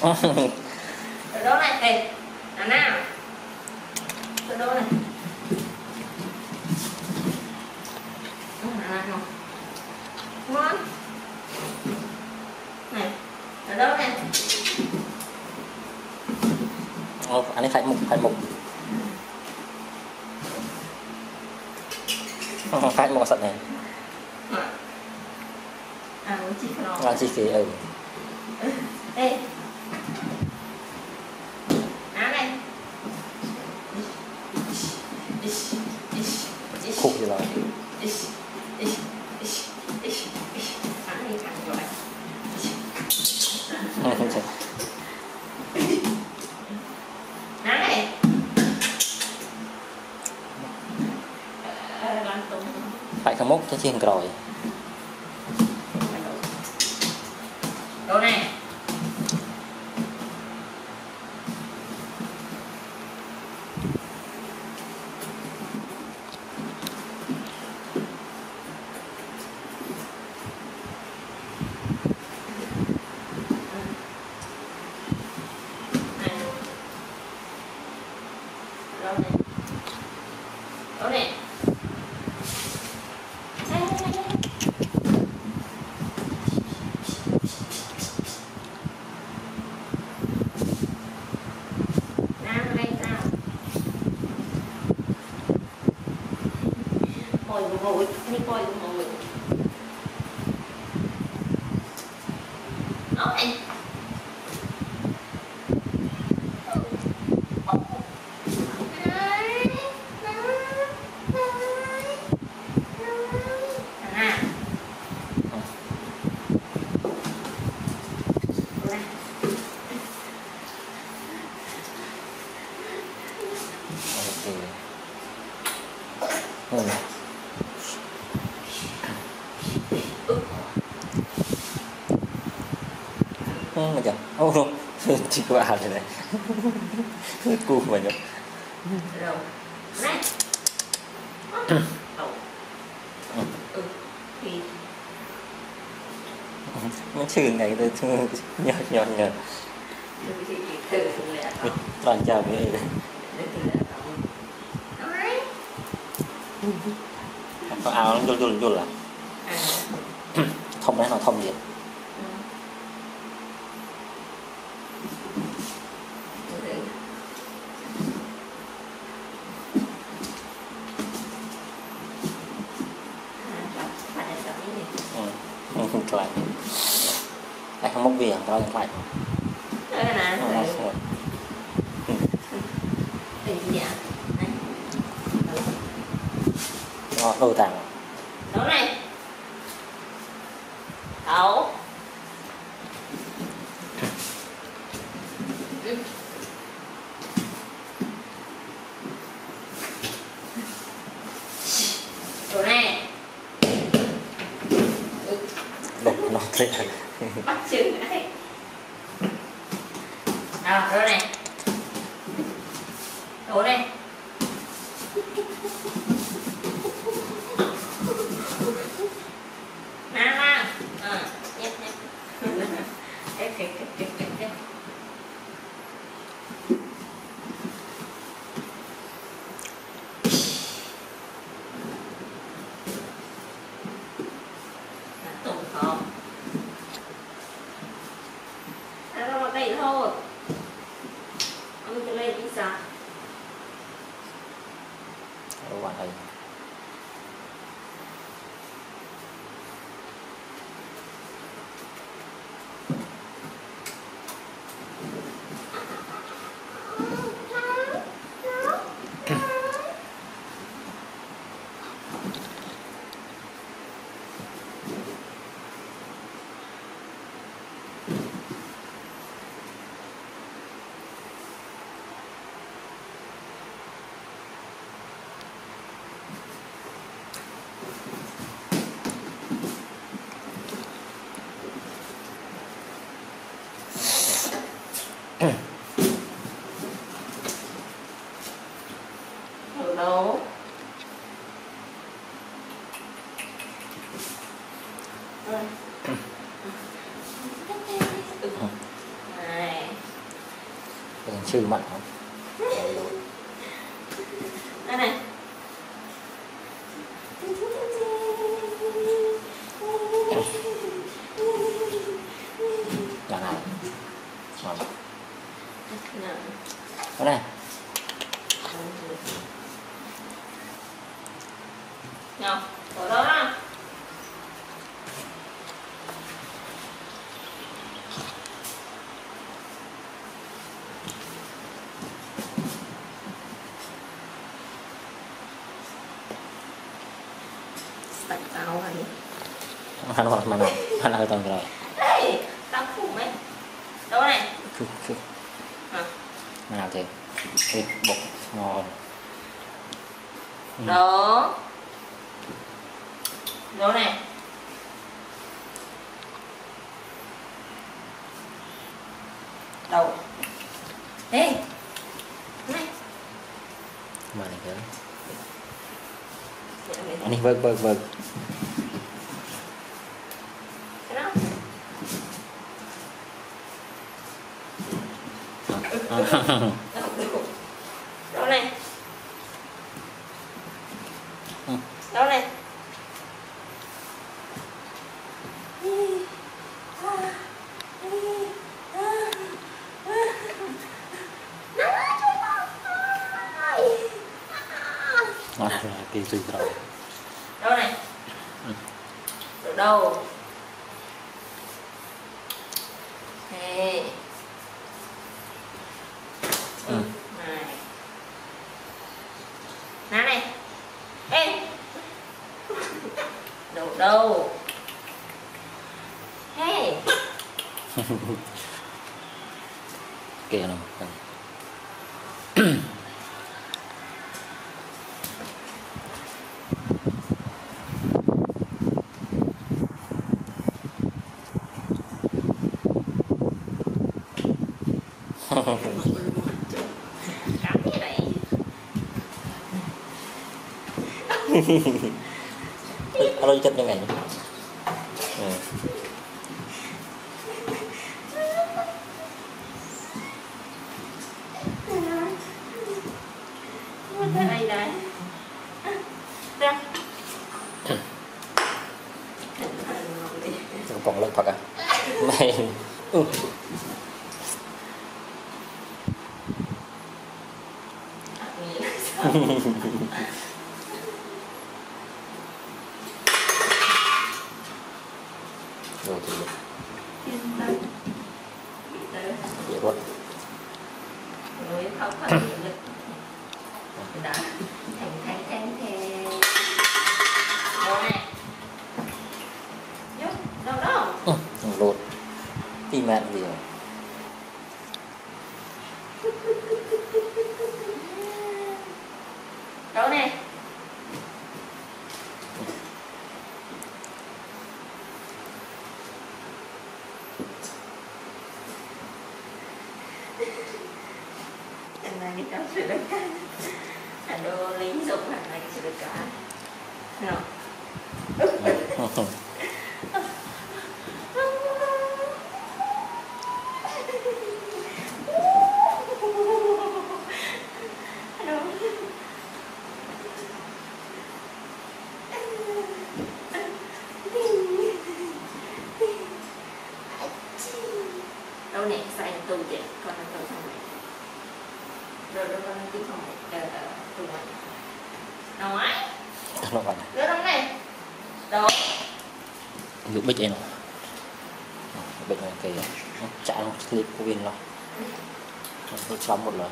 Từ đố này thì Nào nào Từ đố này. Ngon. Này Từ đố này. Ồ, anh ấy phải mục phải mục. Phải mục sạch này. À, muốn chị phải nói ngon chi phí ừ. Ê Nào này rồi Nói này Ờ, làm tụng phải không múc cho chiên rồi Đồ này Này. Đồ này. Đồ này. Đây, đây, đây, đây. Nam đây sao? Ngồi đi coi ngồi. Nói này. À. Này. ok ừ. Chỉ có ảo này cu Rồi. Này. Ồ. Ừ. Thì nó chữ này tôi từ từ lẽ đó. toàn chào cái này có áo nó vô vô vô là thông đấy nó thông gì Ừ. Từ từ. À, chọc, phải là chọc cái gì? Ừ. lại lại không mốc viền tao lại Đây nè, nó đây. rồi Đây gì vậy? Này. tàng. Đổ. Ừ. Đổ này. Ừ. đục nó thế bắt chừng đấy rồi đổ này đổ này nào nào ờ nhấp nhấp ép ép ép ép ép ép tụng không Nó ra một đây thôi Ông cho lên đi sao Đúng rồi Thử đâu Rồi. Này sư mạnh không Rồi, rồi. đây này Chẳng nào Rồi. Nào. Cái này Nào, ở đó đó. Sạch tao này. Hắn hoặc mà nào Hắn hơi tầm rồi tao phủ mấy. Đâu này? Cứ À, Mà nào thì Thì bột ngon đó. Đâu này? Đâu? Ê. Này. Mà này mình- Anh đi vâng vâng vâng Cái đó. Đâu này? Ừ. Đâu này? Mà cái gì Đâu này? Ừ. Ở đâu? Ừ. Này. Ná này. Ê. Đâu đâu? Hey. Kìa nào Vâng. Cắm như này. Alo chất như này Ừ. Cái này đấy. Ra. Cái bóng lợi thật à Mày ừ. Rồi thì Bị dễ quá Rồi không có điện lực. Đó. Thành thành thành thành. Rồi này? Đâu đâu? ừ. Lột Tìm mẹ gì rồi Đâu này? Em là cái cháu sữa đất cá Là đồ lính dụng hẳn là cái sữa đất cá Nào Ừ. Đâu đâu nè sai tù chị con đang tù không này rồi rồi con đang tù không này ờ ờ tù này nói nó đâu này. Đâu Dụ bích em Bích này kìa Chả nó clip của viên lo Nó xong một lần.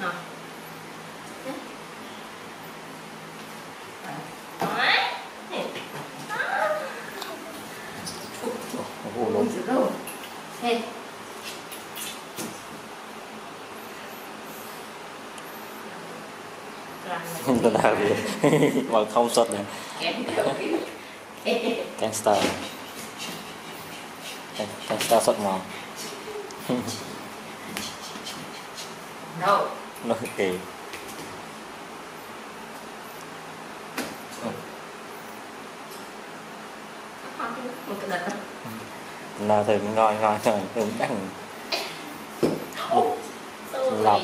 Hả Lần nào thì Mà không xuất này Gangster. Gang- Gangster xuất ngon đâu Nó đó. Nào thì ngon ngon rồi Đừng đắng Chọc.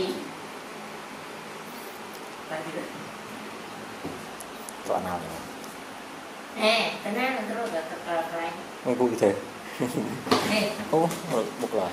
Không vui thế. นี่ Ô, một lời